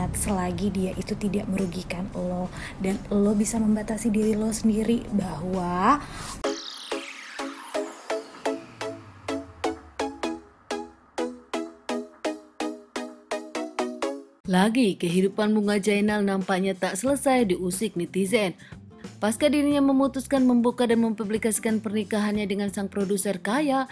banget selagi dia itu tidak merugikan lo dan lo bisa membatasi diri lo sendiri bahwa Lagi, kehidupan Bunga Jainal nampaknya tak selesai diusik netizen. Pasca dirinya memutuskan membuka dan mempublikasikan pernikahannya dengan sang produser kaya,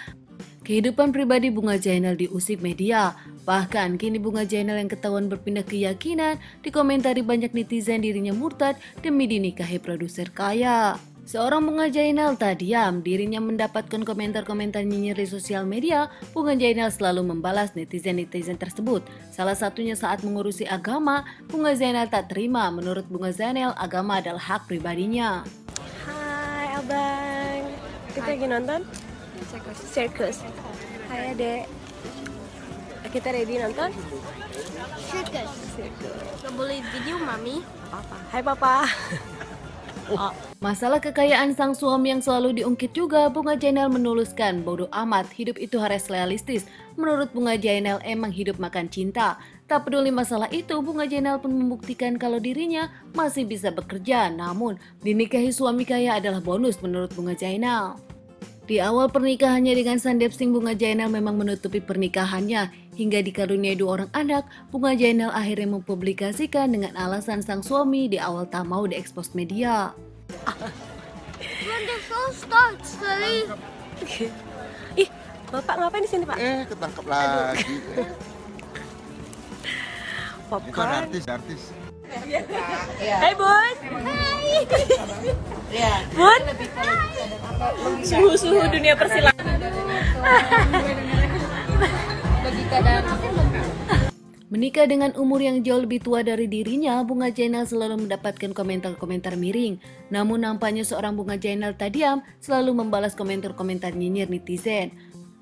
kehidupan pribadi Bunga Jainal diusik media. Bahkan kini Bunga Jainal yang ketahuan berpindah keyakinan dikomentari banyak netizen dirinya murtad demi dinikahi produser kaya. Seorang Bunga Jainal tak diam, dirinya mendapatkan komentar-komentar nyinyir di sosial media. Bunga Jainal selalu membalas netizen-netizen tersebut. Salah satunya saat mengurusi agama, Bunga Zainal tak terima. Menurut Bunga Zainal, agama adalah hak pribadinya. Hai abang, kita lagi nonton? Circus. Circus. Hai adek. Kita ready nonton? Circus. Gak boleh video mami. Papa. Hai papa. Masalah kekayaan sang suami yang selalu diungkit juga, Bunga Jainal menuliskan, bodoh amat, hidup itu harus realistis. Menurut Bunga Jainal, emang hidup makan cinta. Tak peduli masalah itu, Bunga Jainal pun membuktikan kalau dirinya masih bisa bekerja. Namun, dinikahi suami kaya adalah bonus menurut Bunga Jainal. Di awal pernikahannya dengan Sandep Singh, Bunga Jainal memang menutupi pernikahannya. Hingga dikaruniai dua orang anak, Bunga Jainal akhirnya mempublikasikan dengan alasan sang suami di awal tak mau diekspos media. When the show starts, Lily. Ih, bapak ngapain di sini pak? Eh, ketangkep lagi. Bukan Popcorn. artis, artis. Hai bun. Hai. Bun. Suhu-suhu dunia persilangan. Menikah dengan umur yang jauh lebih tua dari dirinya, Bunga Jainal selalu mendapatkan komentar-komentar miring. Namun nampaknya seorang Bunga Jainal tak diam, selalu membalas komentar-komentar nyinyir netizen.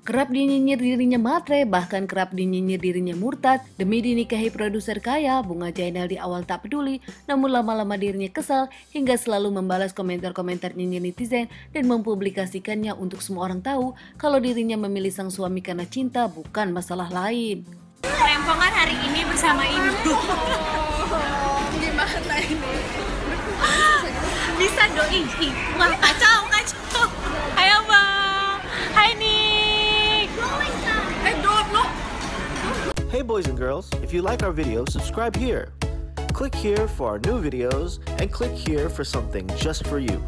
Kerap dinyinyir dirinya matre, bahkan kerap dinyinyir dirinya murtad. Demi dinikahi produser kaya, Bunga Jainal di awal tak peduli, namun lama-lama dirinya kesal hingga selalu membalas komentar-komentar nyinyir netizen dan mempublikasikannya untuk semua orang tahu kalau dirinya memilih sang suami karena cinta bukan masalah lain. Rempongan hari ini bersama ibu. Gimana ini? Bisa doi. Wah kacau. Boys and girls, if you like our video, subscribe here. Click here for our new videos and click here for something just for you.